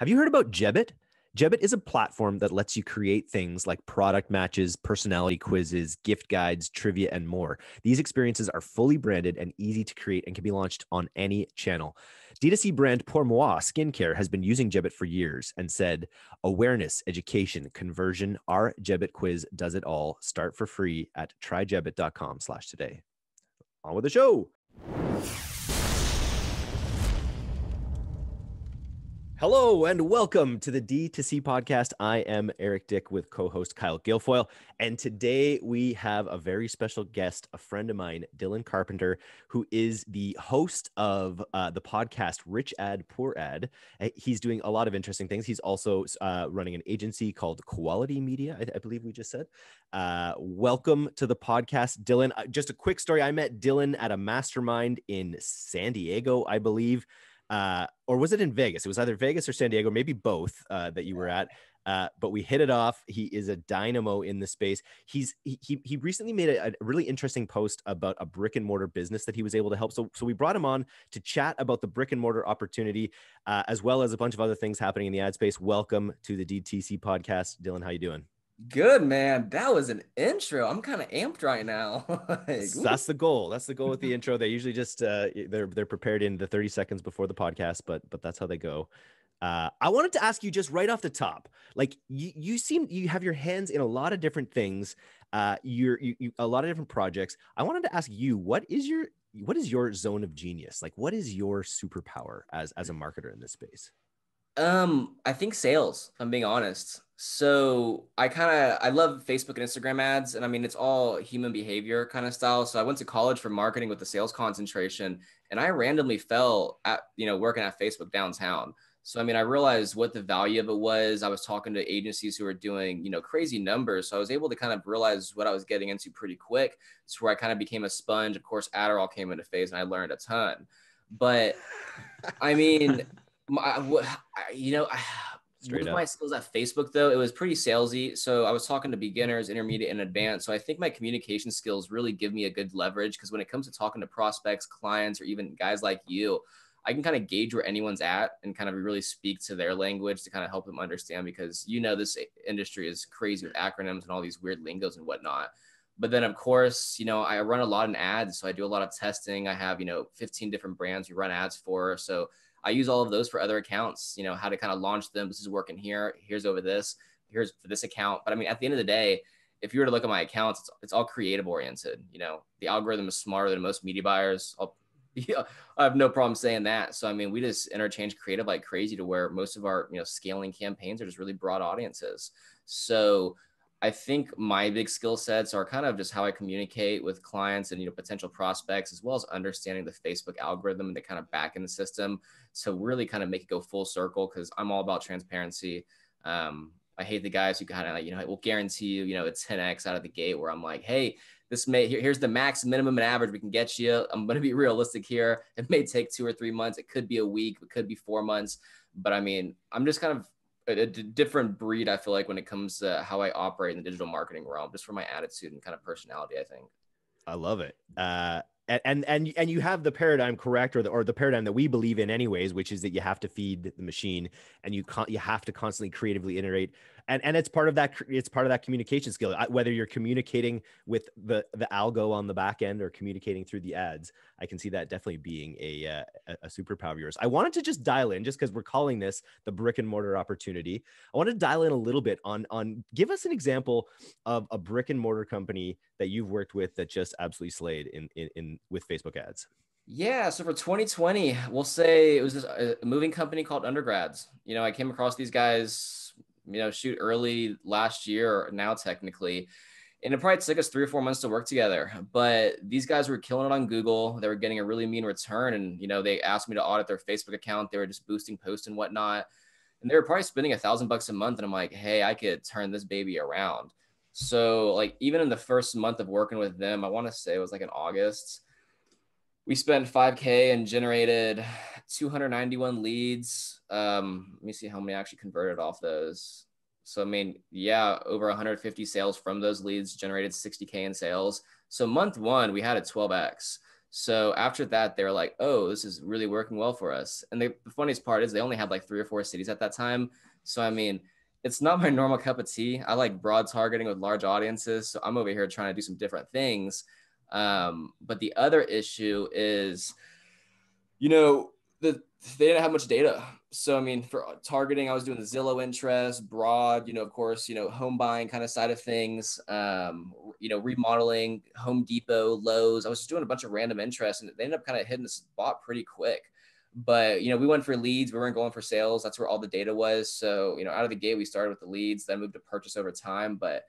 Have you heard about Jebbit? Jebbit is a platform that lets you create things like product matches, personality quizzes, gift guides, trivia, and more. These experiences are fully branded and easy to create and can be launched on any channel. D2C brand Pour Moi Skincare has been using Jebbit for years and said, awareness, education, conversion, our Jebbit quiz does it all. Start for free at tryjebbit.com slash today. On with the show. Hello and welcome to the D2C podcast. I am Eric Dyck with co host Kyle Guilfoyle. And today we have a very special guest, a friend of mine, Dylan Carpenter, who is the host of uh, the podcast Rich Ad, Poor Ad. Uh, he's doing a lot of interesting things. He's also uh, running an agency called Koality Media, I, I believe we just said. Uh, welcome to the podcast, Dylan. Uh, just a quick story I met Dylan at a mastermind in San Diego, I believe uh, or was it in Vegas? It was either Vegas or San Diego, maybe both uh, that you were at. Uh, but we hit it off. He is a dynamo in the space. He's he he recently made a, a, really interesting post about a brick and mortar business that he was able to help. So so we brought him on to chat about the brick and mortar opportunity, uh, as well as a bunch of other things happening in the ad space. Welcome to the DTC podcast, Dylan. How you doing? Good man. That was an intro. I'm kind of amped right now. like, that's the goal. That's the goal with the intro. They usually just uh, they're they're prepared in the 30 seconds before the podcast, but but that's how they go. Uh, I wanted to ask you just right off the top, like you you seem you have your hands in a lot of different things. Uh, you're you, you a lot of different projects. I wanted to ask you what is your what is your zone of genius? Like what is your superpower as as a marketer in this space? Um, I think sales, I'm being honest. So I kind of I love Facebook and Instagram ads, and I mean it's all human behavior kind of style. So I went to college for marketing with the sales concentration, and I randomly fell at you know working at Facebook downtown. So I mean I realized what the value of it was. I was talking to agencies who were doing you know crazy numbers, so I was able to kind of realize what I was getting into pretty quick. It's where I kind of became a sponge. Of course, Adderall came into phase, and I learned a ton. But I mean my, you know, Straight with up. my skills at Facebook though, it was pretty salesy. So I was talking to beginners, intermediate, and advanced. So I think my communication skills really give me a good leverage because when it comes to talking to prospects, clients, or even guys like you, I can kind of gauge where anyone's at and kind of really speak to their language to kind of help them understand because you know this industry is crazy with acronyms and all these weird lingos and whatnot. But then of course, you know, I run a lot in ads, so I do a lot of testing. I have, you know, 15 different brands we run ads for. So I use all of those for other accounts, you know, how to kind of launch them. This is working here. Here's over this. Here's for this account. But I mean, at the end of the day, if you were to look at my accounts, it's, it's all creative oriented. You know, the algorithm is smarter than most media buyers. I'll, yeah, I have no problem saying that. So I mean, we just interchange creative like crazy to where most of our you know scaling campaigns are just really broad audiences. So I think my big skill sets are kind of just how I communicate with clients and you know potential prospects, as well as understanding the Facebook algorithm and the kind of back in the system. So really kind of make it go full circle because I'm all about transparency. Um, I hate the guys who kind of like, you know, will guarantee you, you know, it's 10x out of the gate where I'm like, hey, this may here, here's the max minimum and average we can get you. I'm to be realistic here. It may take two or three months. It could be a week. It could be four months. But I mean, I'm just kind of a, a different breed. I feel like when it comes to how I operate in the digital marketing realm, just for my attitude and kind of personality. I think. I love it. Uh, and and and you have the paradigm correct or the or the paradigm that we believe in anyways which is that you have to feed the machine and you con- you have to constantly creatively iterate and and it's part of that it's part of that communication skill whether you're communicating with the the algo on the back end or communicating through the ads i can see that definitely being a uh, a superpower of yours. I wanted to just dial in just because we're calling this the brick and mortar opportunity. I want to dial in a little bit on on give us an example of a brick and mortar company that you've worked with that just absolutely slayed in in, in with facebook ads. Yeah, so for 2020, we'll say it was a moving company called Undergrads. You know, I came across these guys you know, shoot early last year, or now technically. And it probably took us three or four months to work together. But these guys were killing it on Google. They were getting a really mean return. And, you know, they asked me to audit their Facebook account. They were just boosting posts and whatnot. And they were probably spending a thousand bucks a month. And I'm like, hey, I could turn this baby around. So, like, even in the first month of working with them, I want to say it was like in August, we spent 5K and generated 291 leads. Um, let me see how many actually converted off those. So, I mean, yeah, over 150 sales from those leads generated 60K in sales. So, month one, we had a 12X. So after that, they were like, oh, this is really working well for us. And they, the funniest part is they only had like three or four cities at that time. So, I mean, it's not my normal cup of tea. I like broad targeting with large audiences. So I'm over here trying to do some different things. Um, but the other issue is, you know, the, they didn't have much data. So, I mean, for targeting, I was doing the Zillow interest, broad, you know, of course, you know, home buying kind of side of things, um, you know, remodeling, Home Depot, Lowe's. I was just doing a bunch of random interests and they ended up kind of hitting the spot pretty quick. But, you know, we went for leads. We weren't going for sales. That's where all the data was. So, you know, out of the gate, we started with the leads, then moved to purchase over time. But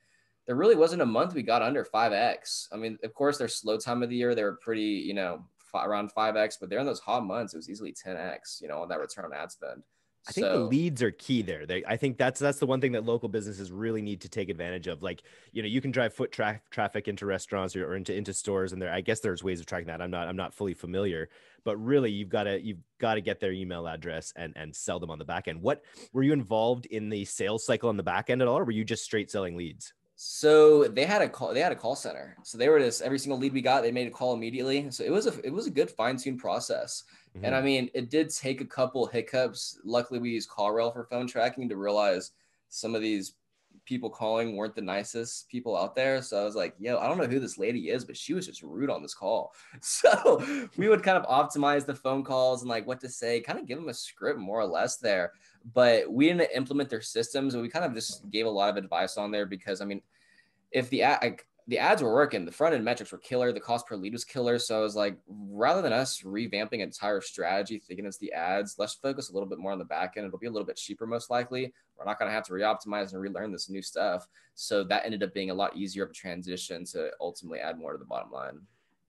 there really wasn't a month we got under 5X. I mean, of course, their slow time of the year, they were pretty, you know, around 5x, but in those hot months, it was easily 10x, you know, on that return on ad spend. I think so, the leads are key there. They, I think that's that's the one thing that local businesses really need to take advantage of. Like, you know, you can drive foot tra- traffic into restaurants or, or, into into stores, and there. I guess there's ways of tracking that. I'm not I'm not fully familiar, but really, you've got to you've got to get their email address and and sell them on the back end. What were you involved in the sales cycle on the back end at all, or were you just straight selling leads? So they had a call. They had a call center. So they were just every single lead we got, they made a call immediately. So it was a it was a good fine tuned process. Mm-hmm. And I mean, it did take a couple hiccups. Luckily, we used CallRail for phone tracking to realize some of these people calling weren't the nicest people out there. So I was like, yo, I don't know who this lady is, but she was just rude on this call. So we would kind of optimize the phone calls and like what to say, kind of give them a script more or less there but we didn't implement their systems and we kind of just gave a lot of advice on there because i mean if the ad, the ads were working the front end metrics were killer the cost per lead was killer. So i was like rather than us revamping entire strategy thinking it's the ads let's focus a little bit more on the back end. It'll be a little bit cheaper most likely. We're not going to have to reoptimize and relearn this new stuff. So that ended up being a lot easier of a transition to ultimately add more to the bottom line.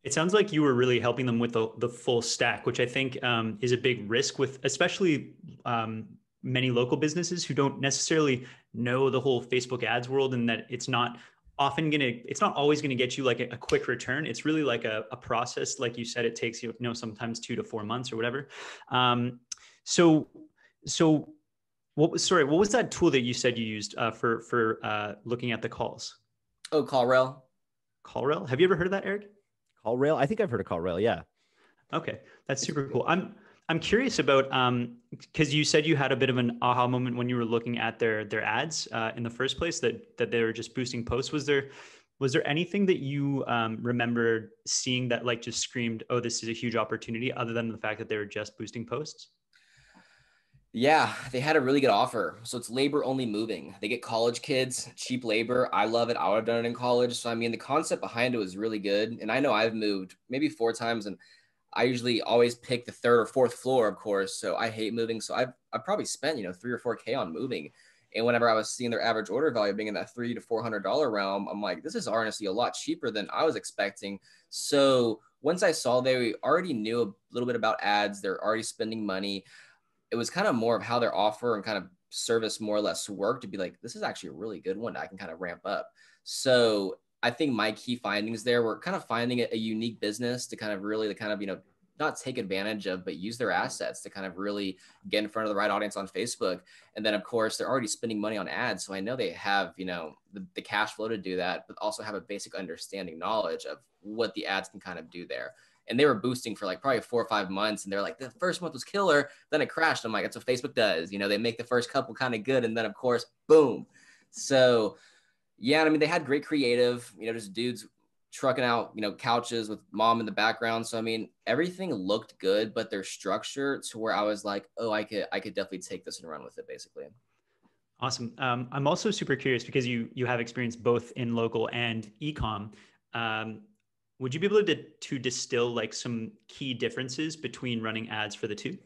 It sounds like you were really helping them with the, the full stack, which I think um, is a big risk with, especially um, many local businesses who don't necessarily know the whole Facebook ads world and that it's not often going to it's not always going to get you like a, a, quick return. It's really like a, a, process like you said it takes you, you know sometimes two to four months or whatever. Um, so so what was sorry what was that tool that you said you used uh, for for uh, looking at the calls? Oh callrail. Callrail? Have you ever heard of that eric? Callrail? I think i've heard of callrail yeah. Okay that's super cool. I'm I'm curious about because um, you said you had a bit of an aha moment when you were looking at their their ads uh, in the first place that that they were just boosting posts. Was there was there anything that you um, remember seeing that like just screamed, "Oh, this is a huge opportunity," other than the fact that they were just boosting posts? Yeah, they had a really good offer. So it's labor only moving. They get college kids, cheap labor. I love it. I would have done it in college. So I mean, the concept behind it was really good. And I know I've moved maybe four times, and I usually always pick the third or fourth floor, of course. So I hate moving. So I've, I've probably spent, you know, three or four K on moving. And whenever I was seeing their average order value being in that three to four hundred dollar realm, I'm like, this is honestly a lot cheaper than I was expecting. So once I saw they already knew a little bit about ads, they're already spending money. It was kind of more of how their offer and kind of service more or less work to be like, this is actually a really good one I can kind of ramp up. So I think my key findings there were kind of finding it a, unique business to kind of really the kind of, you know, not take advantage of, but use their assets to kind of really get in front of the right audience on Facebook. And then, of course, they're already spending money on ads. So I know they have, you know, the, the cash flow to do that, but also have a basic understanding knowledge of what the ads can kind of do there. And they were boosting for like probably four or five months. And they're like, the first month was killer. Then it crashed. I'm like, that's what Facebook does. You know, they make the first couple kind of good. And then, of course, boom. So, yeah, I mean, they had great creative, you know, just dudes trucking out, you know, couches with mom in the background. So I mean, everything looked good, but their structure to where I was like, oh, I could, I could definitely take this and run with it, basically. Awesome. Um, I'm also super curious because you you have experience both in local and ecom. Um, would you be able to to distill like some key differences between running ads for the two?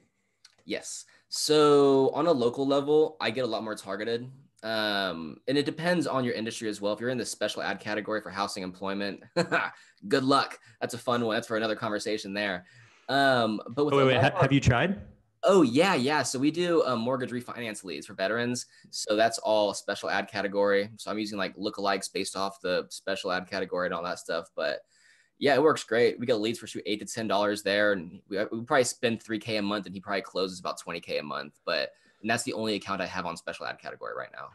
Yes. So on a local level, I get a lot more targeted. Um, and it depends on your industry as well. If you're in the special ad category for housing employment, good luck. That's a fun one. That's for another conversation there. Um, but with oh, wait, wait. have you tried? Oh yeah, yeah. So we do um, mortgage refinance leads for veterans. So that's all special ad category. So I'm using like lookalikes based off the special ad category and all that stuff. But yeah, it works great. We get leads for shoot eight to ten dollars there, and we, we probably spend three k a month, and he probably closes about twenty k a month. But and that's the only account I have on special ad category right now.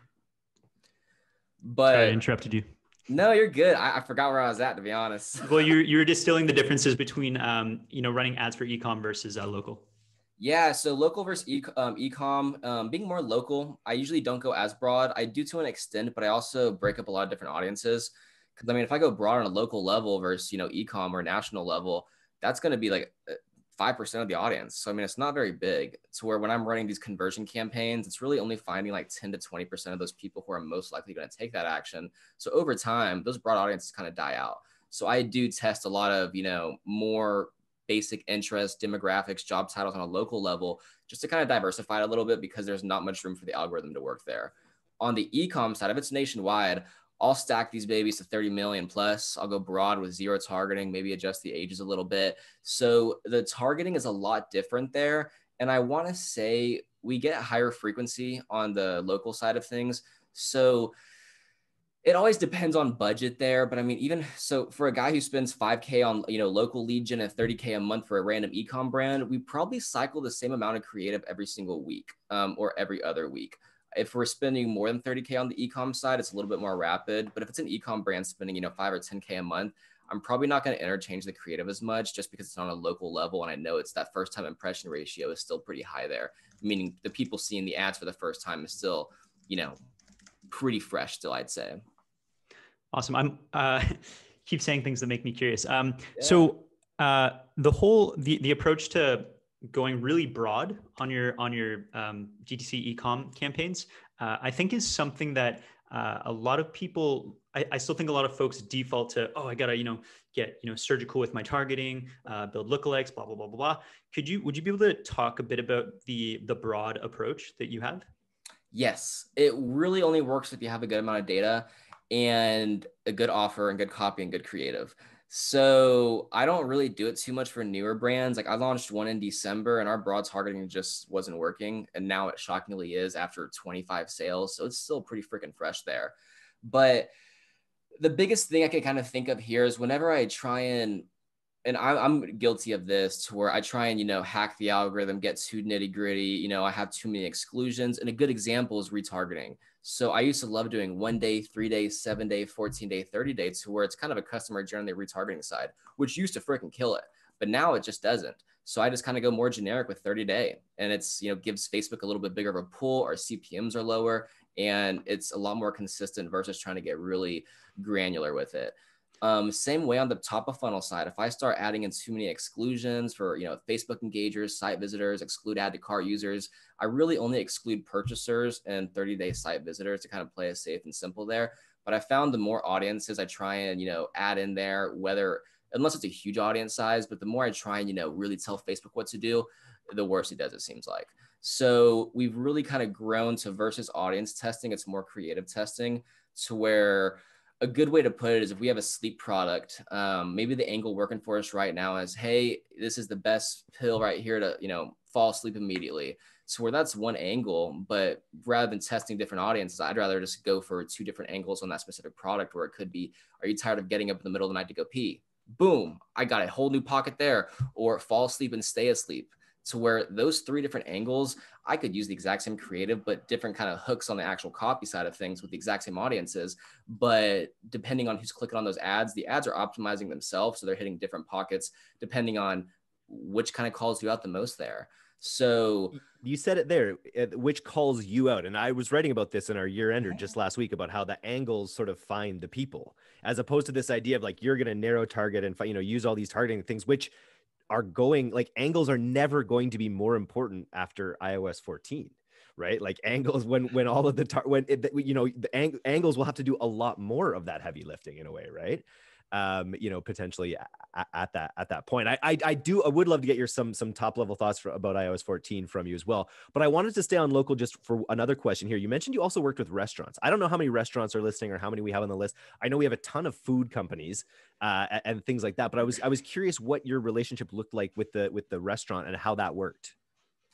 But Sorry, I interrupted you. No, you're good. I, I, forgot where I was at, to be honest. well, you're you're distilling the differences between um, you know running ads for ecom versus uh, local. Yeah, so local versus e- um, ecom, um, being more local, I usually don't go as broad. I do to an extent, but I also break up a lot of different audiences. Because I mean, if I go broad on a local level versus you know ecom or national level, that's going to be like uh, five percent of the audience. So I mean, it's not very big. To where when I'm running these conversion campaigns, it's really only finding like ten to twenty percent of those people who are most likely going to take that action. So over time, those broad audiences kind of die out. So I do test a lot of you know more basic interests, demographics, job titles on a local level, just to kind of diversify it a little bit because there's not much room for the algorithm to work there. On the e-com side, if it's nationwide, I'll stack these babies to 30 million plus. I'll go broad with zero targeting, maybe adjust the ages a little bit. So the targeting is a lot different there. And I want to say we get higher frequency on the local side of things. So it always depends on budget there but i mean even so for a guy who spends 5k on you know local lead gen and 30k a month for a random ecom brand we probably cycle the same amount of creative every single week um, or every other week if we're spending more than 30k on the ecom side it's a little bit more rapid but if it's an ecom brand spending you know 5 or 10k a month i'm probably not going to interchange the creative as much just because it's on a local level and i know it's that first time impression ratio is still pretty high there meaning the people seeing the ads for the first time is still you know pretty fresh still, I'd say. Awesome. I'm uh, keep saying things that make me curious. Um, yeah. So uh, the whole the the approach to going really broad on your on your um, DTC ecom campaigns, uh, I think is something that uh, a lot of people. I, I, still think a lot of folks default to, oh, I gotta you know get you know surgical with my targeting, uh, build lookalikes, blah blah blah blah blah. Could you would you be able to talk a bit about the the broad approach that you have? Yes, it really only works if you have a good amount of data and a good offer and good copy and good creative. So I don't really do it too much for newer brands. Like I launched one in December and our broad targeting just wasn't working. And now it shockingly is after 25 sales. So it's still pretty freaking fresh there. But the biggest thing I can kind of think of here is whenever I try and and I'm, I'm guilty of this to where I try and, you know, hack the algorithm, get too nitty gritty. You know, I have too many exclusions. And a good example is retargeting. So I used to love doing one day, three days, seven day, 14 day, 30 days to where it's kind of a customer journey retargeting side, which used to freaking kill it. But now it just doesn't. So I just kind of go more generic with 30 day and it's, you know, gives Facebook a little bit bigger of a pool. Our CPMs are lower and it's a lot more consistent versus trying to get really granular with it. Um, same way on the top of funnel side, if I start adding in too many exclusions for you know Facebook engagers, site visitors, exclude add to cart users, I really only exclude purchasers and 30 day site visitors to kind of play it safe and simple there. But I found the more audiences I try and you know add in there, whether unless it's a huge audience size, but the more I try and you know really tell Facebook what to do, the worse it does. It seems like. So we've really kind of grown to versus audience testing. It's more creative testing to where a good way to put it is if we have a sleep product, um, maybe the angle working for us right now is, hey, this is the best pill right here to, you know, fall asleep immediately. So where that's one angle, but rather than testing different audiences, I'd rather just go for two different angles on that specific product where it could be, are you tired of getting up in the middle of the night to go pee? Boom, I got a whole new pocket there. Or fall asleep and stay asleep to where those three different angles, I could use the exact same creative, but different kind of hooks on the actual copy side of things with the exact same audiences. But depending on who's clicking on those ads, the ads are optimizing themselves. So they're hitting different pockets depending on which kind of calls you out the most there. So you said it there, which calls you out. And I was writing about this in our year ender just last week about how the angles sort of find the people, as opposed to this idea of like you're going to narrow target and you know use all these targeting things, which are going like angles are never going to be more important after iOS 14 right? Like angles when when all of the tar- when it, you know the ang- angles will have to do a lot more of that heavy lifting in a way right um, you know, potentially at, at, that at that point. I, I, I do I would love to get your some some top level thoughts for, about iOS 14 from you as well. But I wanted to stay on local just for another question here. You mentioned you also worked with restaurants. I don't know how many restaurants are listening or how many we have on the list. I know we have a ton of food companies uh, and, and things like that. But I was I was curious what your relationship looked like with the with the restaurant and how that worked.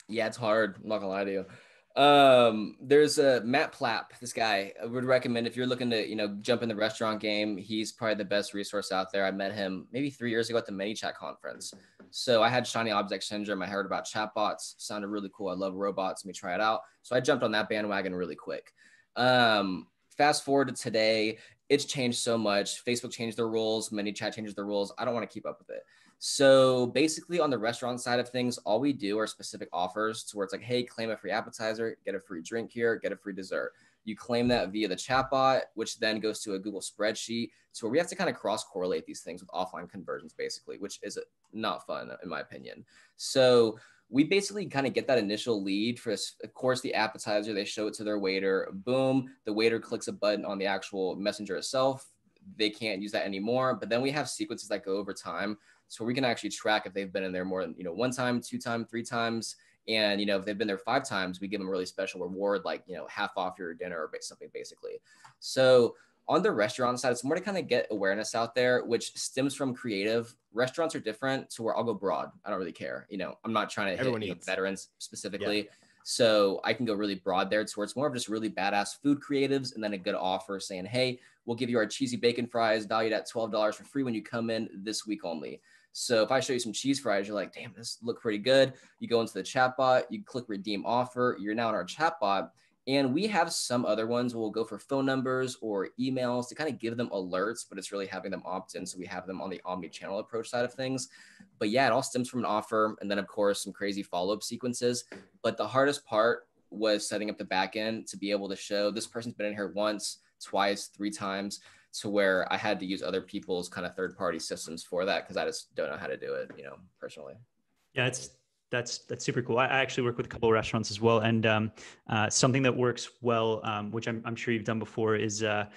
Yeah, it's hard. I'm not gonna lie to you. Um, there's a Matt Plapp. This guy I would recommend if you're looking to, you know, jump in the restaurant game. He's probably the best resource out there. I met him maybe three years ago at the ManyChat conference. So I had Shiny Object Syndrome. I heard about chatbots. Sounded really cool. I love robots. Let me try it out. So I jumped on that bandwagon really quick. Um, fast forward to today, it's changed so much. Facebook changed their rules, ManyChat changes their rules. I don't want to keep up with it. So basically, on the restaurant side of things, all we do are specific offers to where it's like, hey, claim a free appetizer, get a free drink here, get a free dessert. You claim that via the chatbot, which then goes to a Google spreadsheet. So we have to kind of cross correlate these things with offline conversions, basically, which is not fun in my opinion. So we basically kind of get that initial lead for, of course, the appetizer. They show it to their waiter. Boom, the waiter clicks a button on the actual messenger itself. They can't use that anymore. But then we have sequences that go over time, so we can actually track if they've been in there more than you know one time, two time, three times. And you know, if they've been there five times, we give them a really special reward, like you know, half off your dinner or something, basically. So on the restaurant side, it's more to kind of get awareness out there, which stems from creative. Restaurants are different, so where I'll go broad. I don't really care. You know, I'm not trying to Everyone hit veterans specifically. Yeah. So I can go really broad there to where it's more of just really badass food creatives and then a good offer saying, hey, we'll give you our cheesy bacon fries valued at $12 for free when you come in this week only. So if I show you some cheese fries, you're like, damn, this look pretty good. You go into the chatbot, you click redeem offer. You're now in our chatbot. And we have some other ones we'll go for phone numbers or emails to kind of give them alerts, but it's really having them opt in. So we have them on the omni channel approach side of things. But yeah, it all stems from an offer. And then, of course, some crazy follow up sequences. But the hardest part was setting up the back end to be able to show this person's been in here once, twice, three times to where I had to use other people's kind of third party systems for that because I just don't know how to do it, you know, personally. Yeah, it's that's that's super cool. I, actually work with a couple of restaurants as well, and um, uh, something that works well, um, which I'm, I'm sure you've done before, is uh,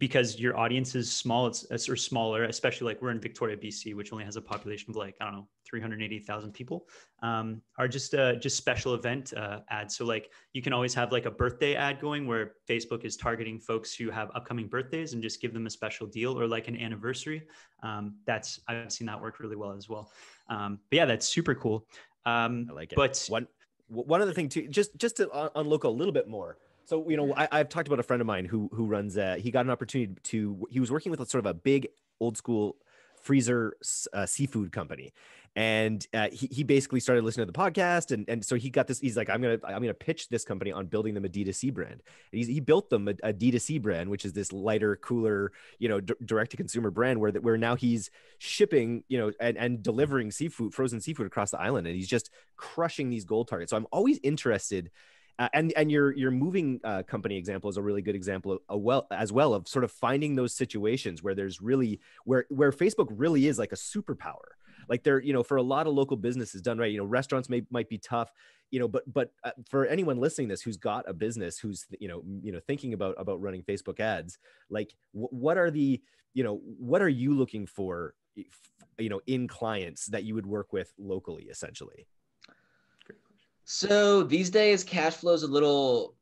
because your audience is small, it's or smaller, especially like we're in Victoria, BC, which only has a population of like I don't know, 380,000 people, um, are just uh, just special event uh, ads. So like you can always have like a birthday ad going where Facebook is targeting folks who have upcoming birthdays and just give them a special deal or like an anniversary. Um, that's I've seen that work really well as well. Um, but yeah, that's super cool. Um, I like it. But one one other thing too, just just to unlook a little bit more so you know, I, have talked about a friend of mine who who runs. Uh, he got an opportunity to. He was working with a sort of a big old school freezer uh, seafood company, and uh, he he basically started listening to the podcast, and and so he got this. He's like, I'm gonna I'm gonna pitch this company on building them a D2C brand. And he built them a a D2C brand, which is this lighter, cooler, you know, d- direct to consumer brand where that where now he's shipping, you know, and and delivering seafood, frozen seafood across the island, and he's just crushing these gold targets. So I'm always interested uh, and and your your moving uh, company example is a really good example of, a well as well of sort of finding those situations where there's really where where Facebook really is like a superpower. Like there, you know, for a lot of local businesses done right, you know, restaurants may might be tough, you know, but but uh, for anyone listening this who's got a business who's you know you know thinking about about running Facebook ads, like w- what are the you know what are you looking for, you know, in clients that you would work with locally, essentially? So these days, cash flow is a little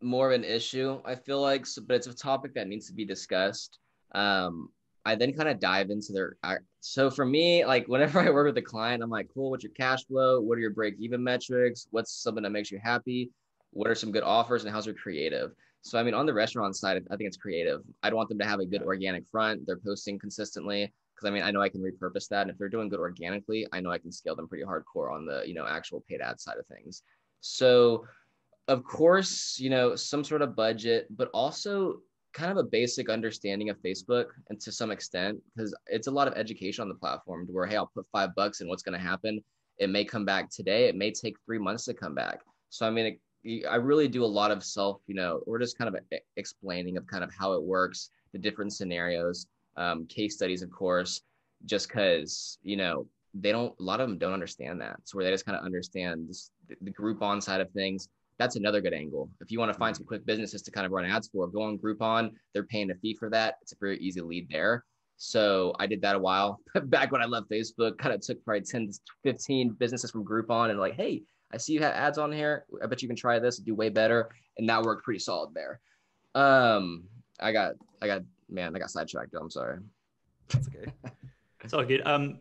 more of an issue. I feel like, so, but it's a topic that needs to be discussed. Um, I then kind of dive into their. So for me, like whenever I work with a client, I'm like, cool. What's your cash flow? What are your break even metrics? What's something that makes you happy? What are some good offers? And how's your creative? So I mean, on the restaurant side, I think it's creative. I'd want them to have a good organic front. They're posting consistently because I mean I know I can repurpose that, and if they're doing good organically, I know I can scale them pretty hardcore on the you know actual paid ad side of things. So, of course, you know some sort of budget, but also kind of a basic understanding of Facebook, and to some extent, because it's a lot of education on the platform. to Where hey, I'll put five bucks, and what's going to happen? It may come back today. It may take three months to come back. So I mean. It, I really do a lot of self, you know, or just kind of explaining of kind of how it works, the different scenarios, um, case studies, of course, just because you know they don't. A lot of them don't understand that. So where they just kind of understand this, the Groupon side of things. That's another good angle. If you want to find some quick businesses to kind of run ads for, go on Groupon. They're paying a fee for that. It's a very easy lead there. So I did that a while back when I left Facebook. Kind of took probably 10 to 15 businesses from Groupon and like, hey, I see you have ads on here. I bet you can try this, do way better. And that worked pretty solid there. Um, I got I got man, I got sidetracked. I'm sorry. That's okay. it's all good. Um,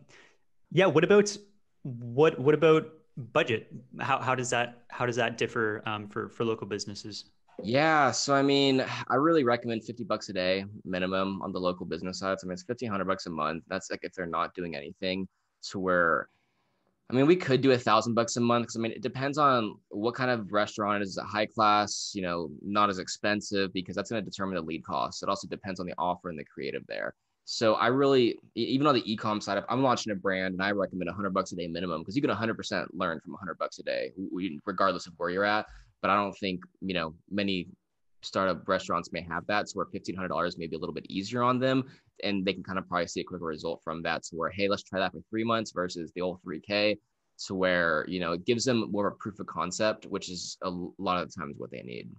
yeah. What about what what about budget? How how does that how does that differ um, for for local businesses? Yeah, so I mean, I really recommend 50 bucks a day minimum on the local business side. So I mean, it's 1500 bucks a month. That's like if they're not doing anything to where I mean, we could do a thousand bucks a month because I mean, it depends on what kind of restaurant is high class, you know, not as expensive because that's going to determine the lead cost. It also depends on the offer and the creative there. So I really, even on the e-com side, if I'm launching a brand and I recommend 100 bucks a day minimum because you can 100% learn from 100 bucks a day, regardless of where you're at. But I don't think you know many startup restaurants may have that, so where $1,500 may be a little bit easier on them, and they can kind of probably see a quicker result from that. So where hey, let's try that for three months versus the old 3K. To where you know it gives them more of a proof of concept, which is a lot of the times what they need.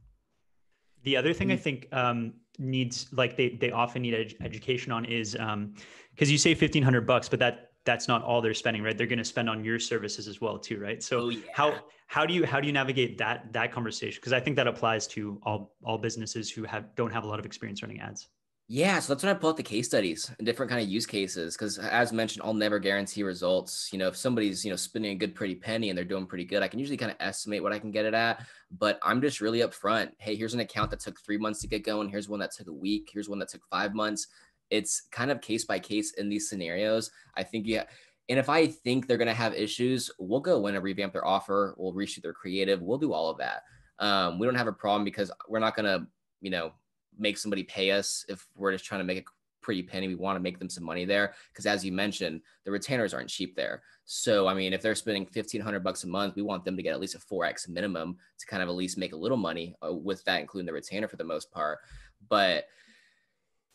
The other thing I mm. think um, needs, like they they often need ed- education on, is because um, you say fifteen hundred bucks, but that that's not all they're spending, right? They're going to spend on your services as well, too, right? So oh, yeah. how how do you how do you navigate that that conversation? Because I think that applies to all all businesses who have don't have a lot of experience running ads. Yeah, so that's when I pull out the case studies and different kind of use cases. Because as mentioned, I'll never guarantee results. You know, if somebody's you know spending a good pretty penny and they're doing pretty good, I can usually kind of estimate what I can get it at. But I'm just really upfront. Hey, here's an account that took three months to get going. Here's one that took a week. Here's one that took five months. It's kind of case by case in these scenarios. I think yeah. And if I think they're going to have issues, we'll go in and revamp their offer. We'll reshoot their creative. We'll do all of that. Um, we don't have a problem because we're not going to, you know, make somebody pay us if we're just trying to make a pretty penny. We want to make them some money there because, as you mentioned, the retainers aren't cheap there. So, I mean, if they're spending fifteen hundred bucks a month, we want them to get at least a four x minimum to kind of at least make a little money uh, with that, including the retainer for the most part. But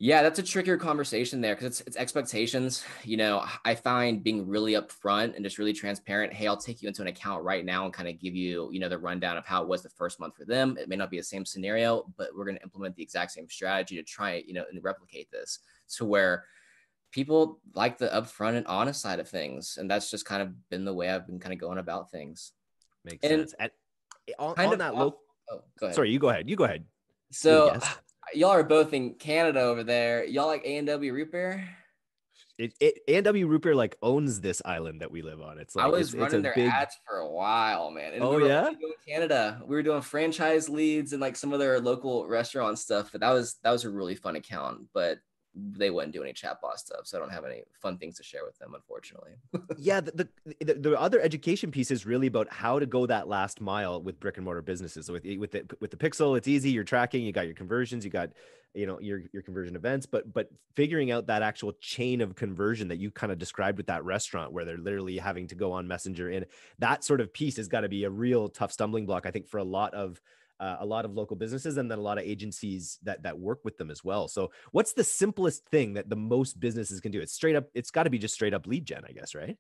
yeah, that's a trickier conversation there because it's it's expectations. You know, I find being really upfront and just really transparent. Hey, I'll take you into an account right now and kind of give you, you know, the rundown of how it was the first month for them. It may not be the same scenario, but we're going to implement the exact same strategy to try, you know, and replicate this to where people like the upfront and honest side of things, and that's just kind of been the way I've been kind of going about things. Makes and sense. And eh, on, on that low, oh, go ahead. Sorry, you go ahead. You go ahead. So y'all are both in Canada over there. Y'all like A and W root beer? It, it A&W root beer like owns this island that we live on. It's like I was it's, running it's their big... ads for a while, man. And oh we were, yeah, Canada. We were doing franchise leads and like some of their local restaurant stuff. But that was that was a really fun account. But they wouldn't do any chatbot stuff, so I don't have any fun things to share with them, unfortunately. yeah, the, the, the other education piece is really about how to go that last mile with brick and mortar businesses. So with with the with the Pixel, it's easy. You're tracking. You got your conversions. You got you know your your conversion events, but but figuring out that actual chain of conversion that you kind of described with that restaurant where they're literally having to go on Messenger and that sort of piece has got to be a real tough stumbling block. I think for a lot of uh, a lot of local businesses and then a lot of agencies that that work with them as well. So, what's the simplest thing that the most businesses can do? It's straight up. It's got to be just straight up lead gen, I guess, right?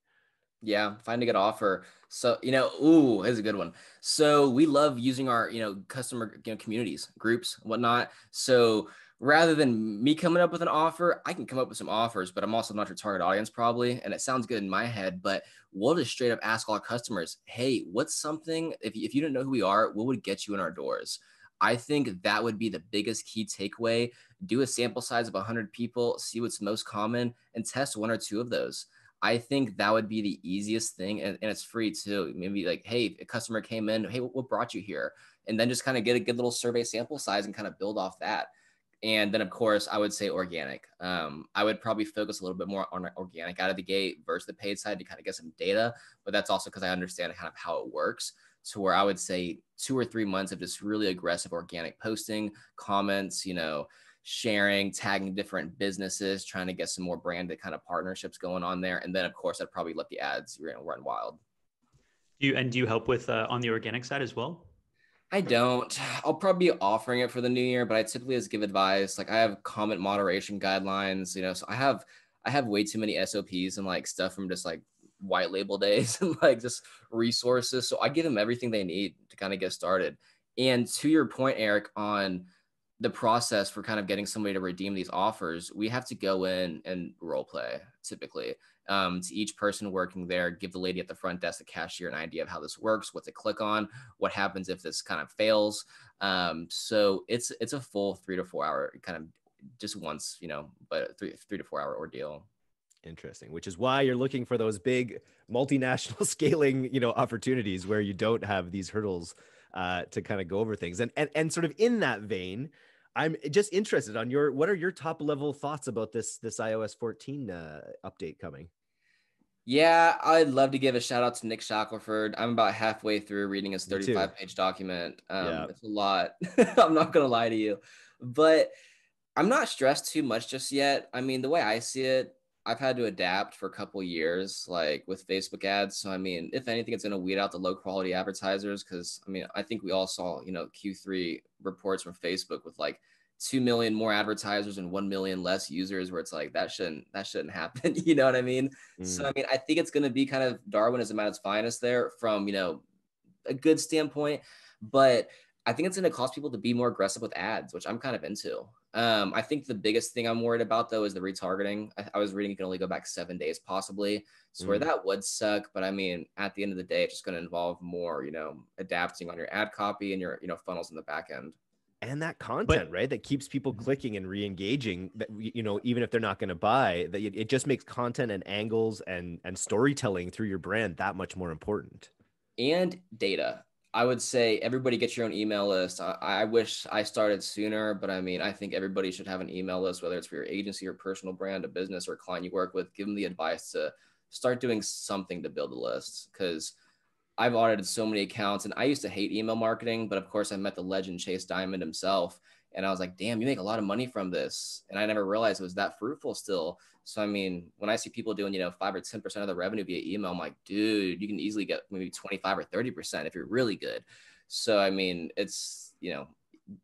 Yeah, find a good offer. So you know, ooh, is a good one. So we love using our you know customer you know, communities, groups, whatnot. So rather than me coming up with an offer, I can come up with some offers, but I'm also not your target audience probably. And it sounds good in my head, but we'll just straight up ask all customers, hey, what's something, if, if you didn't know who we are, what would get you in our doors? I think that would be the biggest key takeaway. Do a sample size of 100 people, see what's most common, and test one or two of those. I think that would be the easiest thing, and, and it's free too. Maybe like, hey, a customer came in, hey, what brought you here? And then just kind of get a good little survey sample size and kind of build off that. And then, of course, I would say organic. Um, I would probably focus a little bit more on organic out of the gate versus the paid side to kind of get some data. But that's also because I understand kind of how it works. To where I would say two or three months of just really aggressive organic posting, comments, you know, sharing, tagging different businesses, trying to get some more branded kind of partnerships going on there. And then, of course, I'd probably let the ads you know, run wild. Do you and do you help with uh, on the organic side as well? I don't. I'll probably be offering it for the new year, but I typically just give advice. Like I have comment moderation guidelines, you know, so I have I have way too many SOPs and like stuff from just like white label days and like just resources. So I give them everything they need to kind of get started. And to your point, Eric, on the process for kind of getting somebody to redeem these offers, we have to go in and role play typically um, to each person working there, give the lady at the front desk, the cashier, an idea of how this works, what to click on, what happens if this kind of fails. Um, so it's it's a full three to four hour kind of just once, you know, but three three to four hour ordeal. Interesting, which is why you're looking for those big multinational scaling, you know, opportunities where you don't have these hurdles uh, to kind of go over things. And and and sort of in that vein, I'm just interested on your what are your top level thoughts about this this iOS 14 uh, update coming? Yeah, I'd love to give a shout out to Nick Shackelford. I'm about halfway through reading his 35 page document. Um, yeah. It's a lot. I'm not going to lie to you, but I'm not stressed too much just yet. I mean, the way I see it, I've had to adapt for a couple years, like with Facebook ads. So, I mean, if anything, it's going to weed out the low quality advertisers because, I mean, I think we all saw, you know, Q3 reports from Facebook with like 2 million more advertisers and 1 million less users where it's like that shouldn't that shouldn't happen you know what i mean mm. so i mean i think it's going to be kind of darwinism at its finest there from you know a good standpoint but i think it's going to cause people to be more aggressive with ads which i'm kind of into um, i think the biggest thing i'm worried about though is the retargeting. I, I was reading you can only go back seven days possibly. So mm. where that would suck but i mean at the end of the day it's just going to involve more you know adapting on your ad copy and your you know funnels in the back end. And that content but, right that keeps people mm-hmm. clicking and re-engaging that you know even if they're not going to buy that it just makes content and angles and and storytelling through your brand that much more important. And data i would say everybody get your own email list I, I, wish i started sooner but i mean i think everybody should have an email list whether it's for your agency or personal brand a business or a client you work with give them the advice to start doing something to build a list because I've audited so many accounts and I used to hate email marketing, but of course I met the legend Chase Dimond himself. And I was like, damn, you make a lot of money from this. And I never realized it was that fruitful still. So, I mean, when I see people doing, you know, five or 10% of the revenue via email, I'm like, dude, you can easily get maybe 25 or 30% if you're really good. So, I mean, it's, you know,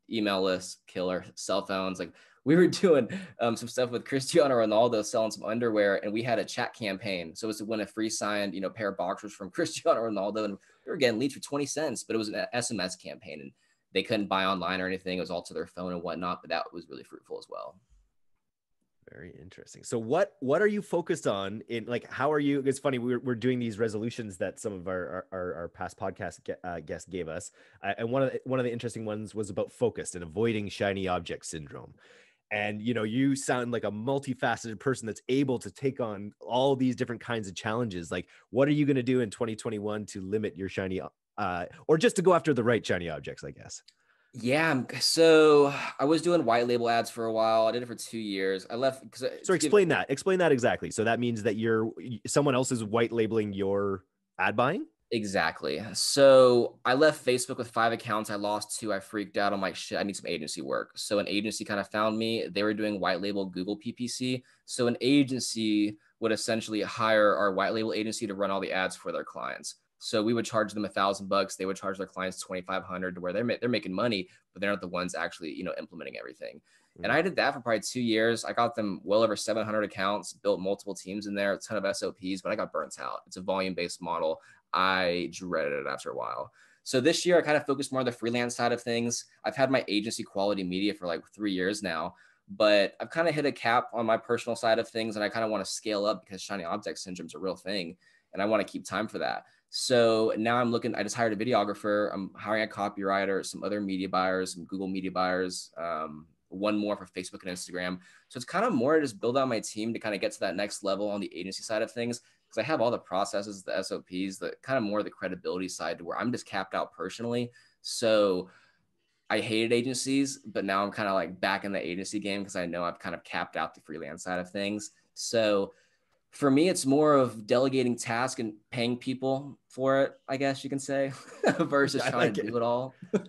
email list, killer, cell phones. Like we were doing um, some stuff with Cristiano Ronaldo selling some underwear, and we had a chat campaign. So it was to win a free signed, you know, pair of boxers from Cristiano Ronaldo, and we were getting leads for twenty cents, but it was an SMS campaign, and they couldn't buy online or anything. It was all to their phone and whatnot, but that was really fruitful as well. Very interesting. So what what are you focused on in like how are you? It's funny we're we're doing these resolutions that some of our our, our past podcast uh, guests gave us, uh, and one of the, one of the interesting ones was about focused and avoiding shiny object syndrome and you know you sound like a multifaceted person that's able to take on all these different kinds of challenges like what are you going to do in 2021 to limit your shiny uh or just to go after the right shiny objects i guess yeah so i was doing white label ads for a while i did it for two years i left because so explain that explain that exactly so that means that you're someone else is white labeling your ad buying Exactly. So I left Facebook with five accounts. I lost two. I freaked out. I'm like, shit, I need some agency work. So an agency kind of found me. They were doing white label Google PPC. So an agency would essentially hire our white label agency to run all the ads for their clients. So we would charge them a thousand bucks. They would charge their clients 2,500 to where they're, they're making money, but they're not the ones actually, you know, implementing everything. And I mm. did that for probably two years. I got them well over 700 accounts, built multiple teams in there, a ton of SOPs, but I got burnt out. It's a volume based model. I dreaded it after a while. So this year, I kind of focused more on the freelance side of things. I've had my agency Koality Media for like three years now, but I've kind of hit a cap on my personal side of things, and I kind of want to scale up because shiny object syndrome is a real thing, and I want to keep time for that. So now I'm looking. I just hired a videographer. I'm hiring a copywriter, some other media buyers, some Google media buyers, um, one more for Facebook and Instagram. So it's kind of more to just build out my team to kind of get to that next level on the agency side of things because I have all the processes, the SOPs, the kind of more the credibility side to where I'm just capped out personally. So I hated agencies, but now I'm kind of like back in the agency game because I know I've kind of capped out the freelance side of things. So for me, it's more of delegating tasks and paying people for it, I guess you can say, versus trying like to it. do it all.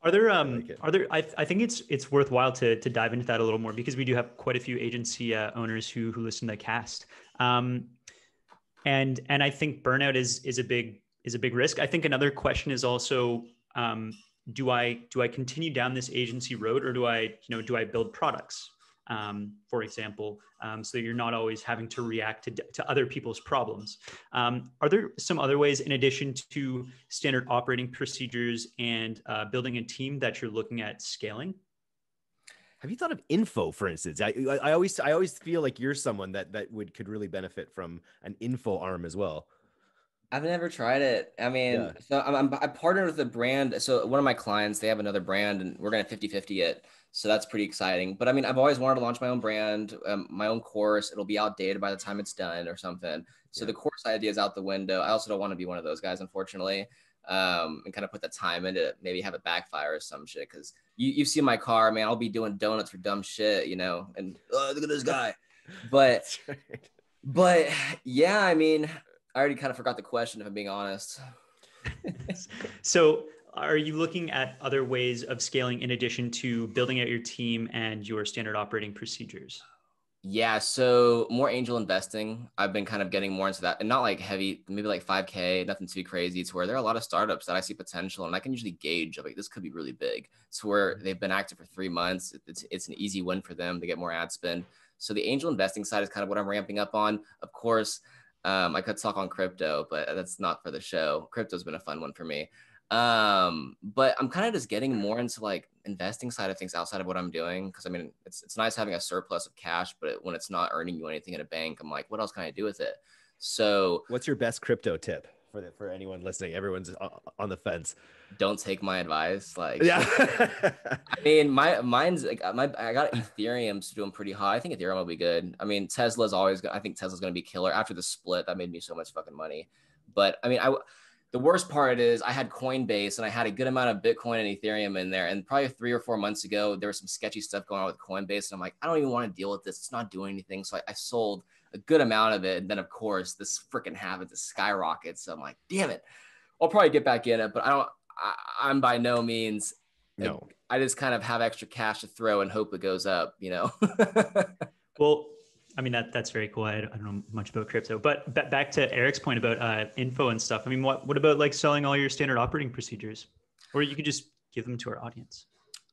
Are there um like are there I, I think it's it's worthwhile to to dive into that a little more because we do have quite a few agency uh, owners who who listen to the cast. Um and and I think burnout is is a big is a big risk. I think another question is also um do I do I continue down this agency road or do I you know do I build products? Um, for example, um, so you're not always having to react to, to other people's problems. Um, are there some other ways, in addition to standard operating procedures and uh, building a team, that you're looking at scaling? Have you thought of info, for instance? I, I, I always I always feel like you're someone that that would could really benefit from an info arm as well. I've never tried it. I mean, yeah. so I'm, I'm, I partnered with a brand. So one of my clients, they have another brand and we're going to 50 50 it. So that's pretty exciting. But I mean, I've always wanted to launch my own brand, um, my own course. It'll be outdated by the time it's done or something. So yeah. the course idea is out the window. I also don't want to be one of those guys, unfortunately, um, and kind of put the time into it, maybe have it backfire or some shit. Cause you, you see my car, man, I'll be doing donuts for dumb shit, you know, and oh, look at this guy. But But yeah, I mean, I already kind of forgot the question if I'm being honest. so are you looking at other ways of scaling in addition to building out your team and your standard operating procedures? Yeah, so more angel investing. I've been kind of getting more into that and not like heavy, maybe like 5K, nothing too crazy. To where there are a lot of startups that I see potential and I can usually gauge like this could be really big. To where mm-hmm. they've been active for three months. It's, it's an easy win for them to get more ad spend. So the angel investing side is kind of what I'm ramping up on. Of course, um, I could talk on crypto, but that's not for the show. Crypto's been a fun one for me. Um, but I'm kind of just getting more into like investing side of things outside of what I'm doing. Cause I mean, it's, it's nice having a surplus of cash, but when it's not earning you anything in a bank, I'm like, what else can I do with it? So what's your best crypto tip for the, for anyone listening? Everyone's on the fence. Don't take my advice. Like, yeah, I mean, my mine's like my, I got Ethereum's doing pretty high. I think Ethereum will be good. I mean, Tesla's always, I think Tesla's going to be killer after the split. That made me so much fucking money. But I mean, I, the worst part is I had Coinbase and I had a good amount of Bitcoin and Ethereum in there. And probably three or four months ago, there was some sketchy stuff going on with Coinbase. And I'm like, I don't even want to deal with this. It's not doing anything. So I, I sold a good amount of it. And then, of course, this freaking habit to skyrocket. So I'm like, damn it. I'll probably get back in it, but I don't, I, am by no means, no. I just kind of have extra cash to throw and hope it goes up, you know? well, I mean that that's very cool. I, I don't know much about crypto, but b- back to Eric's point about uh, info and stuff. I mean, what what about like selling all your standard operating procedures, or you could just give them to our audience?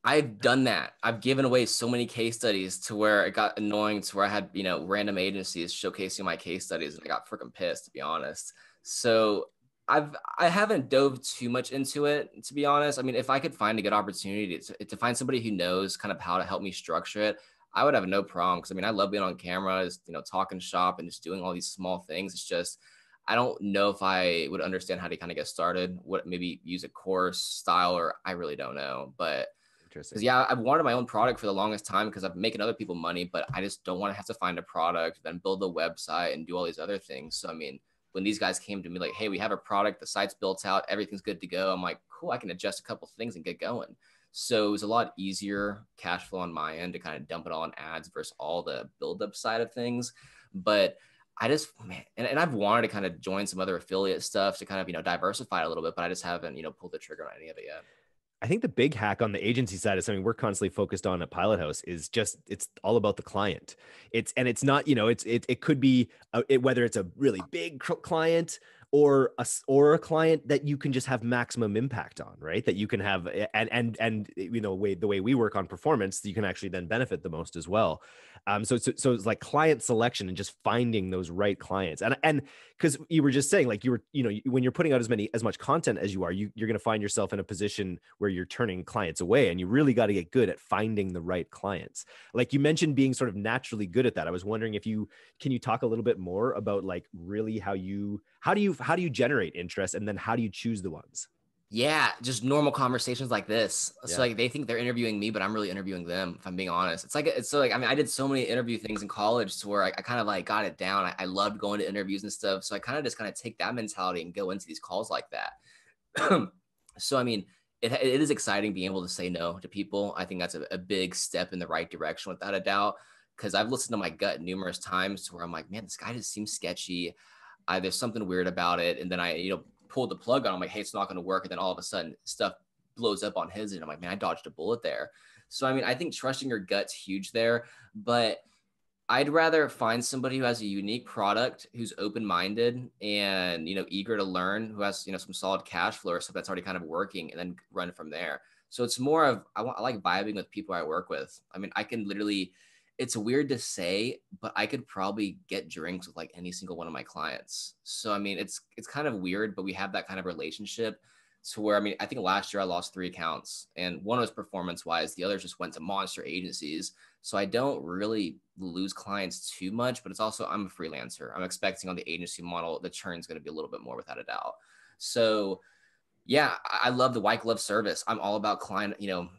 I've done that. I've given away so many case studies to where it got annoying to where I had, you know, random agencies showcasing my case studies and I got freaking pissed to be honest. So I've I haven't dove too much into it to be honest. I mean, if I could find a good opportunity to, to find somebody who knows kind of how to help me structure it, I would have no problem because I mean I love being on camera, just, you know, talking shop and just doing all these small things. It's just I don't know if I would understand how to kind of get started. What maybe use a course style or I really don't know. But because yeah, I've wanted my own product for the longest time because I'm making other people money, but I just don't want to have to find a product, then build a website and do all these other things. So I mean, when these guys came to me like, hey, we have a product, the site's built out, everything's good to go. I'm like, cool, I can adjust a couple things and get going. So it was a lot easier cash flow on my end to kind of dump it all on ads versus all the build-up side of things. But I just man, and, and I've wanted to kind of join some other affiliate stuff to kind of you know diversify a little bit, but I just haven't you know pulled the trigger on any of it yet. I think the big hack on the agency side is something we're constantly focused on at Pilothouse is just it's all about the client. It's and it's not you know it's it it could be a, it, whether it's a really big client or a or a client that you can just have maximum impact on right? That you can have eh, and and and eh, you know way the way we work on performance you can actually then benefit the most as well um so so, so it's like client selection and just finding those right clients. And and because you were just saying like you were you know when you're putting out as many as much content as you are you, you're going to find yourself in a position where you're turning clients away and you really got to get good at finding the right clients. Like you mentioned being sort of naturally good at that. I was wondering if you can you talk a little bit more about like really how you how do you how do you generate interest and then how do you choose the ones yeah, just normal conversations like this. Yeah. So like they think they're interviewing me, but I'm really interviewing them. If I'm being honest, it's like it's so like I mean I did so many interview things in college to where I, I kind of like got it down. I, I loved going to interviews and stuff. So I kind of just kind of take that mentality and go into these calls like that. so I mean, it, it is exciting being able to say no to people. I think that's a, a big step in the right direction without a doubt. Because I've listened to my gut numerous times to where I'm like, man, this guy just seems sketchy. I, there's something weird about it. And then I, you know, pulled the plug on. I'm like, hey, it's not going to work. And then all of a sudden, stuff blows up on his. And I'm like, man, I dodged a bullet there. So, I mean, I think trusting your gut's huge there. But I'd rather find somebody who has a unique product, who's open-minded and you know eager to learn, who has you know some solid cash flow or stuff that's already kind of working, and then run from there. So it's more of I, want, I like vibing with people I work with. I mean, I can literally it's weird to say, but I could probably get drinks with like any single one of my clients. So I mean, it's it's kind of weird, but we have that kind of relationship. To where I mean, I think last year I lost three accounts, and one was performance wise. The others just went to monster agencies. So I don't really lose clients too much, but it's also I'm a freelancer. I'm expecting on the agency model the churn is going to be a little bit more without a doubt. So yeah, I love the white glove service. I'm all about client, you know,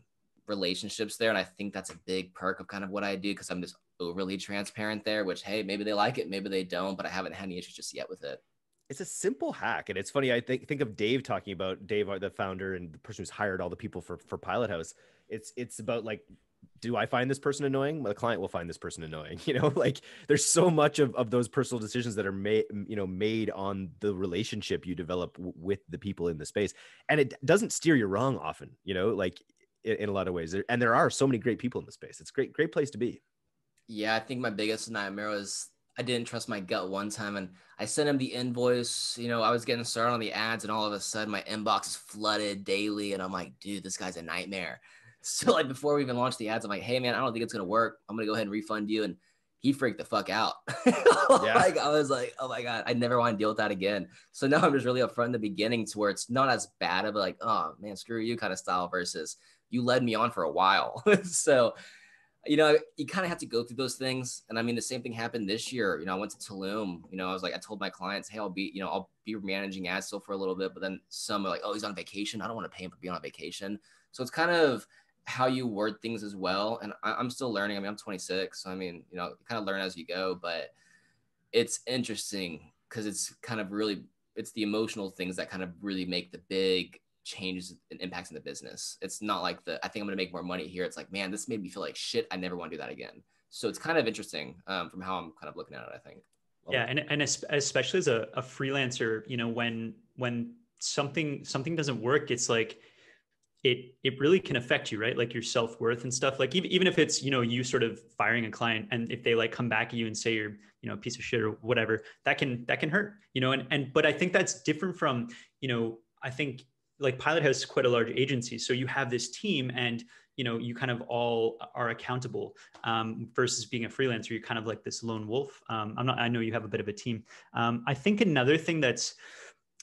relationships there. And I think that's a big perk of kind of what I do because I'm just overly transparent there, which, hey, maybe they like it, maybe they don't, but I haven't had any issues just yet with it. It's a simple hack. And it's funny. I think, think of Dave talking about Dave, the founder and the person who's hired all the people for, for Pilothouse. It's, it's about like do I find this person annoying? The client will find this person annoying. You know, like there's so much of, of those personal decisions that are made, you know, made on the relationship you develop w- with the people in the space. And it doesn't steer you wrong often, you know, like in, in a lot of ways. And there are so many great people in the space. It's great, great place to be. Yeah, I think my biggest nightmare was I didn't trust my gut one time and I sent him the invoice. You know, I was getting started on the ads and all of a sudden my inbox is flooded daily. And I'm like, dude, this guy's a nightmare. So like before we even launched the ads, I'm like, hey man, I don't think it's gonna work. I'm gonna go ahead and refund you. And he freaked the fuck out. yeah. like I was like, oh my God, I never want to deal with that again. So now I'm just really upfront in the beginning to where it's not as bad of like, oh man, screw you kind of style versus you led me on for a while. so you know, you kind of have to go through those things. And I mean, the same thing happened this year. You know, I went to Tulum. You know, I was like, I told my clients, hey, I'll be, you know, I'll be managing ads still for a little bit. But then some are like, oh, he's on vacation. I don't want to pay him for being on vacation. So it's kind of how you word things as well. And I, am still learning. I mean, I'm 26. So I mean, you know, kind of learn as you go. But it's interesting because it's kind of really, it's the emotional things that kind of really make the big changes and impacts in the business. It's not like the I think I'm gonna make more money here. It's like, man, this made me feel like shit. I never want to do that again. So it's kind of interesting um, from how I'm kind of looking at it. I think. Yeah, and and especially as a, a freelancer, you know, when when something something doesn't work, it's like it it really can affect you right like your self-worth and stuff like even, even if it's you know you sort of firing a client and if they like come back at you and say you're you know a piece of shit or whatever that can that can hurt you know and and but i think that's different from you know i think like Pilot has quite a large agency, so you have this team, and you know you kind of all are accountable. Um, versus being a freelancer, you're kind of like this lone wolf. Um, I'm not. I know you have a bit of a team. Um, I think another thing that's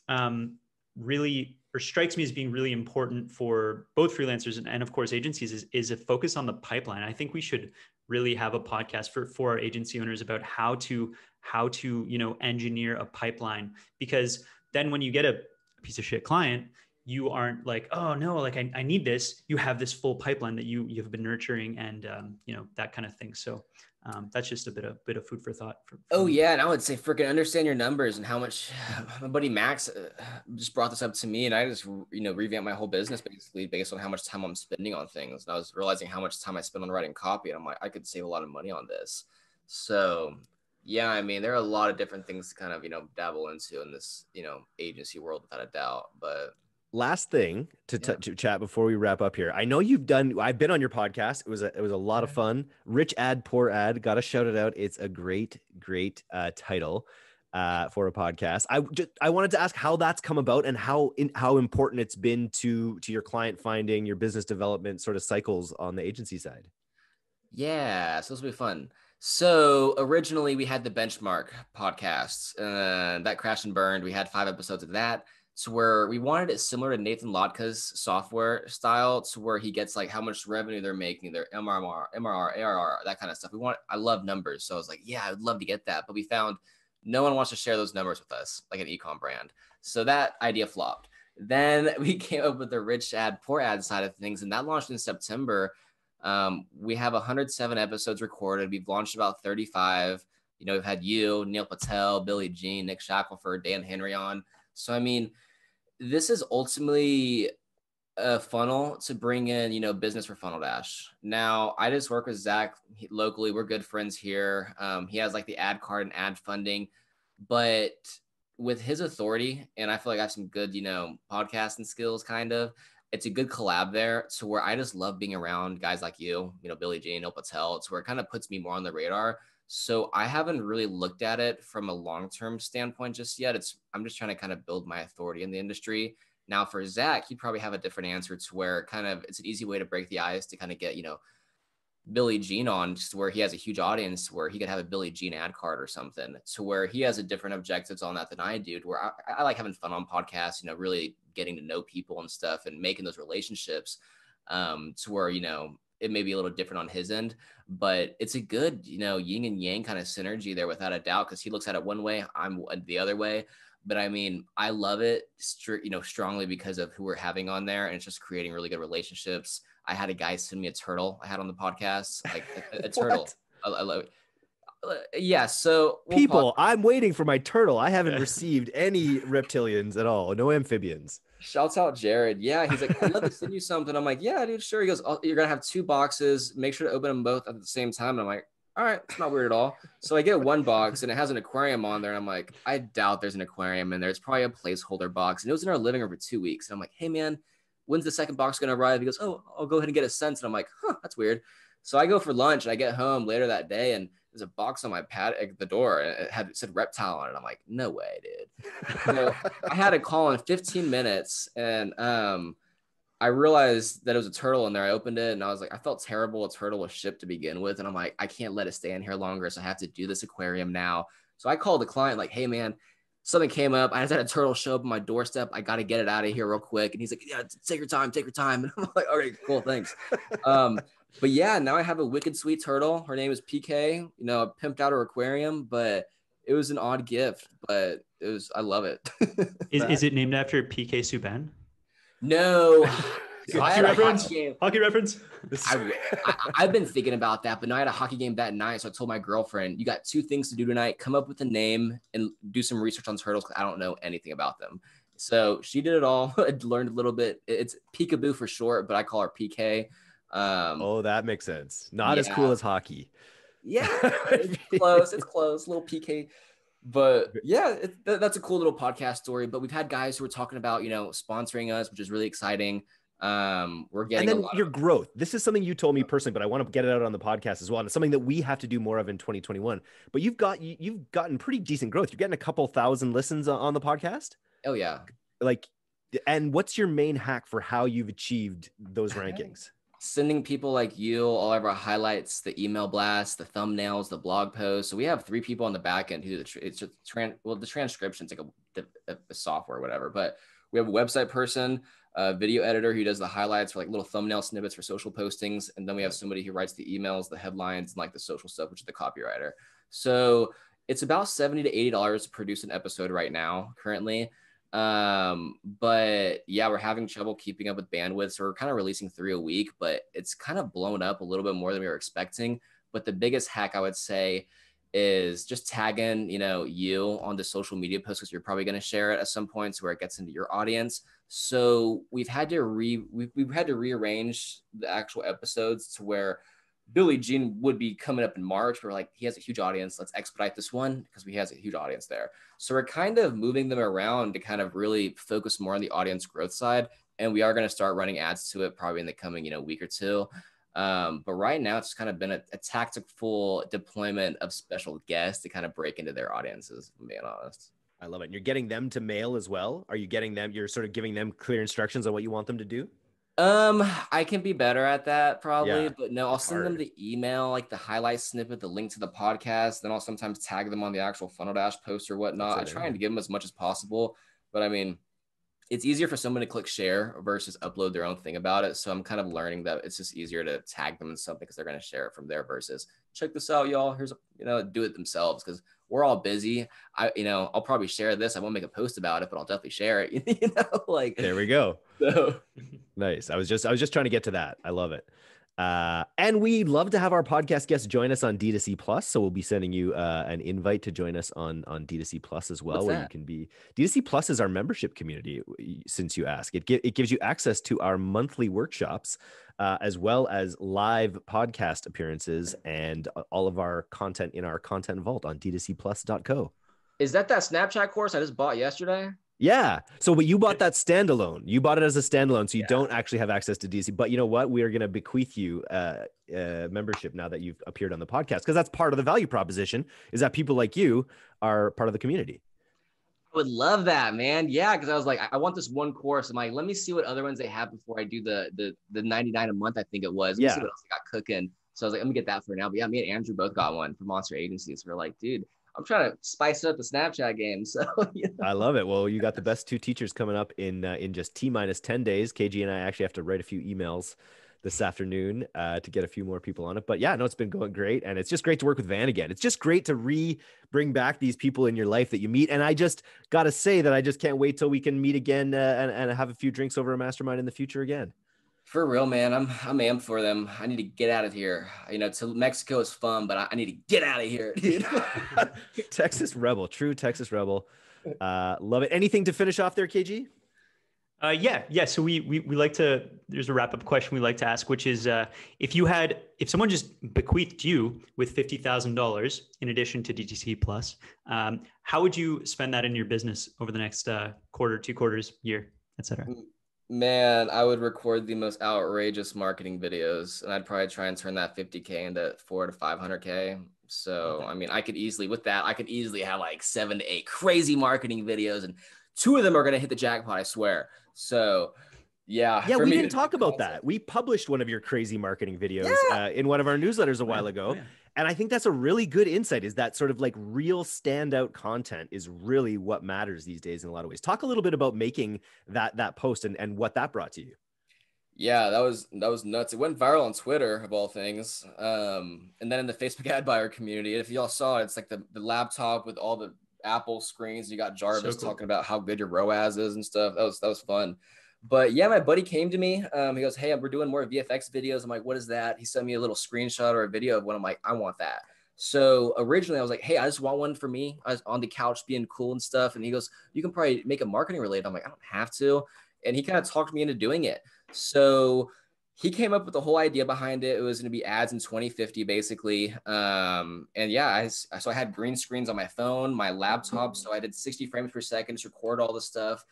um, really or strikes me as being really important for both freelancers and, and of course agencies is, is a focus on the pipeline. I think we should really have a podcast for, for our agency owners about how to how to you know engineer a pipeline because then when you get a piece of shit client you aren't like oh no like I, I need this. You have this full pipeline that you you've been nurturing and um, you know that kind of thing. So um, that's just a bit of bit of food for thought for, for oh me. yeah and i would say freaking understand your numbers and how much my buddy max uh, just brought this up to me and i just you know revamped my whole business basically based on how much time i'm spending on things and i was realizing how much time i spend on writing copy and i'm like i could save a lot of money on this. So yeah i mean there are a lot of different things to kind of you know dabble into in this you know agency world without a doubt but last thing to, yeah. to chat before we wrap up here. I know you've done. I've been on your podcast. It was a it was a lot yeah. of fun. Rich ad, poor ad. Got to shout it out. It's a great great uh, title uh, for a podcast. I just I wanted to ask how that's come about and how in, how important it's been to to your client finding, your business development sort of cycles on the agency side. Yeah, so this will be fun. So originally we had the benchmark podcast, uh, that crashed and burned. We had five episodes of that to where we wanted it similar to Nathan Latka's software style to where he gets like how much revenue they're making, their MRR, MRR, ARR, that kind of stuff. We want, I love numbers. So I was like, yeah, I would love to get that. But we found no one wants to share those numbers with us, like an ecom brand. So that idea flopped. Then we came up with the rich ad, poor ad side of things, and that launched in September. Um, we have 107 episodes recorded. We've launched about 35. You know, we've had you, Neil Patel, Billy Gene, Nick Shackelford, Dan Henry on. So I mean, this is ultimately a funnel to bring in, you know, business for FunnelDash. Now, I just work with Zach locally. We're good friends here. Um, he has like the ad card and ad funding, but with his authority, and I feel like I have some good, you know, podcasting skills, kind of. It's a good collab there So where I just love being around guys like you, you know, Billy Gene, Neil Patel. It's where it kind of puts me more on the radar so I haven't really looked at it from a long-term standpoint just yet. It's I'm just trying to kind of build my authority in the industry. Now for Zach, he'd probably have a different answer to where kind of it's an easy way to break the ice to kind of get, you know, Billy Gene on just where he has a huge audience where he could have a Billy Gene ad card or something to where he has a different objectives on that than I do. To where I, I like having fun on podcasts, you know, really getting to know people and stuff and making those relationships um, to where, you know, it may be a little different on his end, but it's a good, you know, yin and yang kind of synergy there without a doubt because he looks at it one way, I'm the other way. But I mean, I love it, you know, strongly because of who we're having on there, and it's just creating really good relationships. I had a guy send me a turtle I had on the podcast, like a, a turtle. I, I love it. Uh, yeah, so we'll people, I'm waiting for my turtle. I haven't received any reptilians at all, no amphibians. Shouts out Jared. Yeah, he's like, I'd love to send you something. I'm like, yeah, dude, sure. He goes, oh, you're gonna have two boxes. Make sure to open them both at the same time. And I'm like, all right, it's not weird at all. So I get one box and it has an aquarium on there. And I'm like, I doubt there's an aquarium in there. It's probably a placeholder box. And it was in our living room for two weeks. And I'm like, hey man, when's the second box gonna arrive? He goes, oh, I'll go ahead and get a sense. And I'm like, huh, that's weird. So I go for lunch and I get home later that day and there's a box on my pad at the door and it had it said reptile on it. I'm like, no way, dude. so I had a call in 15 minutes and um I realized that it was a turtle in there. I opened it and I was like, I felt terrible. A turtle was shipped to begin with. And I'm like, I can't let it stay in here longer. So I have to do this aquarium now. So I called the client, like, hey man, something came up. I just had a turtle show up on my doorstep. I got to get it out of here real quick. And he's like, yeah, take your time, take your time. And I'm like, all right, cool, thanks. Um, but yeah, now I have a wicked sweet turtle. Her name is PK. You know, I pimped out her aquarium, but it was an odd gift, but it was, I love it. is, is it named after PK Subban? No. Hockey, reference? Hockey, hockey reference. I, have been thinking about that, but now I had a hockey game that night. So I told my girlfriend, "You got two things to do tonight: come up with a name and do some research on turtles. I don't know anything about them." So she did it all. Learned a little bit. It's peekaboo for short, but I call her PK. Um, oh, that makes sense. Not yeah. as cool as hockey. Yeah, it's close. It's close. Little PK but yeah, it, that's a cool little podcast story. But we've had guys who are talking about, you know, sponsoring us, which is really exciting. Um, we're getting and then your of- growth. This is something you told me personally, but I want to get it out on the podcast as well. And it's something that we have to do more of in 2021. But you've got you, you've gotten pretty decent growth. You're getting a couple thousand listens on the podcast. Oh yeah. Like, and what's your main hack for how you've achieved those rankings? Sending people like you all of our highlights, the email blasts, the thumbnails, the blog posts. So we have three people on the back end who do the tra- it's well the transcription's like a, a, a software, whatever. But we have a website person, a video editor who does the highlights for like little thumbnail snippets for social postings, and then we have somebody who writes the emails, the headlines, and like the social stuff, which is the copywriter. So it's about seventy to eighty dollars to produce an episode right now, currently. Um, but yeah, we're having trouble keeping up with bandwidth. So we're kind of releasing three a week, but it's kind of blown up a little bit more than we were expecting. But the biggest hack I would say is just tagging, you know, you on the social media posts because you're probably going to share it at some points where it gets into your audience. So we've had to re we've, we've had to rearrange the actual episodes to where Billy Gene would be coming up in March. We're like, he has a huge audience. Let's expedite this one because he has a huge audience there. So we're kind of moving them around to kind of really focus more on the audience growth side. And we are going to start running ads to it probably in the coming, you know, week or two. Um, but right now it's kind of been a, a tactical deployment of special guests to kind of break into their audiences, I'm being honest. I love it. And you're getting them to mail as well. Are you getting them? You're sort of giving them clear instructions on what you want them to do. Um, I can be better at that probably, yeah, but no, I'll send hard. them the email, like the highlight snippet, the link to the podcast. Then I'll sometimes tag them on the actual FunnelDash post or whatnot. I try and give them as much as possible, but I mean, it's easier for someone to click share versus upload their own thing about it. So I'm kind of learning that it's just easier to tag them in something because they're going to share it from there versus check this out, y'all. Here's a, you know, do it themselves because we're all busy. I, you know, I'll probably share this. I won't make a post about it, but I'll definitely share it. you know, like there we go. So nice. I was just, I was just trying to get to that. I love it. Uh, and we love to have our podcast guests join us on DTC Plus. So we'll be sending you uh, an invite to join us on on DTC Plus as well, What's where that? you can be. DTC Plus is our membership community. Since you ask, it it gives you access to our monthly workshops, uh, as well as live podcast appearances and all of our content in our content vault on DTCplus.co. Is that that Snapchat course I just bought yesterday? Yeah. So, but you bought that standalone. You bought it as a standalone, so you yeah. don't actually have access to DC. But you know what? We are going to bequeath you uh, uh, membership now that you've appeared on the podcast because that's part of the value proposition. Is that people like you are part of the community. I would love that, man. Yeah, because I was like, I want this one course. I'm like, let me see what other ones they have before I do the the the 99 a month. I think it was. Let yeah. see what else I got cooking. So I was like, let me get that for now. But yeah, me and Andrew both got one for Monster Agencies. So we're like, dude, I'm trying to spice up the Snapchat game. So you know. I love it. Well, you got the best two teachers coming up in uh, in just t minus ten days. KG and I actually have to write a few emails this afternoon uh, to get a few more people on it. But yeah, no, it's been going great, and it's just great to work with Van again. It's just great to re bring back these people in your life that you meet. And I just got to say that I just can't wait till we can meet again uh, and, and have a few drinks over a mastermind in the future again. For real, man. I'm I'm amped for them. I need to get out of here. You know, to Mexico is fun, but I, I need to get out of here, dude. Texas rebel, true Texas rebel. Uh, love it. Anything to finish off there, KG? Uh, yeah, yeah. So we, we we like to. There's a wrap up question we like to ask, which is, uh, if you had, if someone just bequeathed you with fifty thousand dollars in addition to DTC Plus, um, how would you spend that in your business over the next uh, quarter, two quarters, year, etc. Man, I would record the most outrageous marketing videos, and I'd probably try and turn that 50k into four to 500k. So, okay. I mean, I could easily, with that, I could easily have like seven to eight crazy marketing videos, and two of them are gonna hit the jackpot, I swear. So yeah. Yeah, we didn't talk about that. We published one of your crazy marketing videos yeah. uh, in one of our newsletters a while ago. Oh, yeah. And I think that's a really good insight is that sort of like real standout content is really what matters these days in a lot of ways. Talk a little bit about making that that post and, and what that brought to you. Yeah, that was that was nuts. It went viral on Twitter of all things. Um, and then in the Facebook ad buyer community, if y'all saw it, it's like the, the laptop with all the Apple screens. You got Jarvis so cool. talking about how good your ROAS is and stuff. That was that was fun. But yeah, my buddy came to me. Um, he goes, "Hey, we're doing more VFX videos." I'm like, "What is that?" He sent me a little screenshot or a video of one. I'm like, "I want that." So originally, I was like, "Hey, I just want one for me." I was on the couch being cool and stuff, and he goes, "You can probably make a marketing related." I'm like, "I don't have to," and he kind of talked me into doing it. So he came up with the whole idea behind it. It was going to be ads in 2050, basically. Um, and yeah, I, so I had green screens on my phone, my laptop. So I did 60 frames per second to record all the stuff.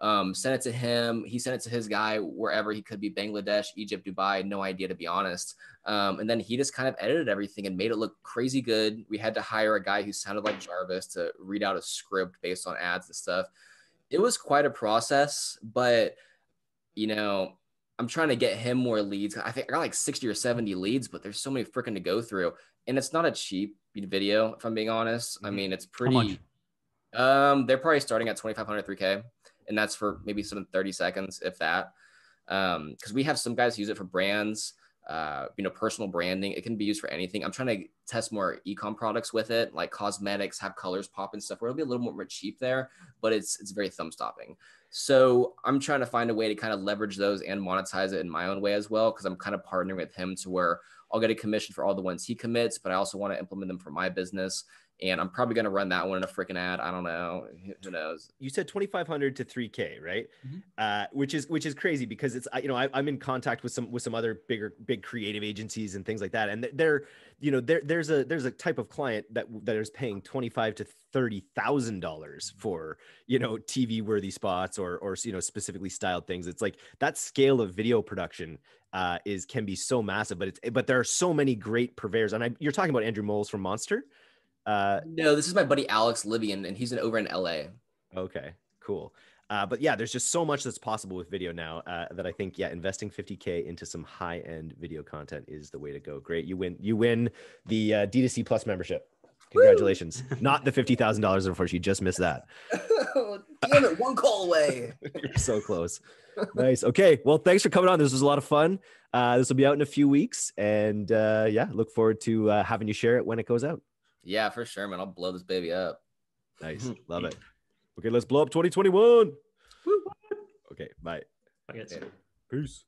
Um, sent it to him. He sent it to his guy wherever he could be Bangladesh, Egypt, Dubai. No idea, to be honest. Um, and then he just kind of edited everything and made it look crazy good. We had to hire a guy who sounded like Jarvis to read out a script based on ads and stuff. It was quite a process, but you know, I'm trying to get him more leads. I think I got like 60 or 70 leads, but there's so many freaking to go through. And it's not a cheap video, if I'm being honest. I mm-hmm. mean, it's pretty um they're probably starting at 2500 3k and that's for maybe some 30 seconds if that. Um because we have some guys use it for brands uh you know personal branding. It can be used for anything. I'm trying to test more ecom products with it like cosmetics have colors pop and stuff. Where it'll be a little more cheap there but it's it's very thumb stopping so I'm trying to find a way to kind of leverage those and monetize it in my own way as well, because I'm kind of partnering with him to where I'll get a commission for all the ones he commits, but I also want to implement them for my business. And I'm probably going to run that one in a freaking ad. I don't know. Who knows? You said 2,500 to 3K, right? Mm-hmm. Uh, which is which is crazy because it's you know I, am in contact with some with some other bigger big creative agencies and things like that, and they're you know there there's a there's a type of client that that is paying 25 to thirty thousand dollars for you know TV worthy spots or or you know specifically styled things. It's like that scale of video production uh, is can be so massive, but it's but there are so many great purveyors. And I, you're talking about Andrew Moles from Monster. Uh, no, this is my buddy Alex Livian, and he's in, over in LA. Okay, cool. Uh, but yeah, there's just so much that's possible with video now uh, that I think yeah, investing 50k into some high end video content is the way to go. Great, you win. You win the uh, DTC Plus membership. Congratulations. Not the $50,000, unfortunately. You just missed that. Damn it. One call away. You're so close. nice. Okay. Well, thanks for coming on. This was a lot of fun. Uh, this will be out in a few weeks. And uh, yeah, look forward to uh, having you share it when it goes out. Yeah, for sure, man. I'll blow this baby up. Nice. Love it. Okay. Let's blow up 2021. Okay. Bye. Bye. Peace.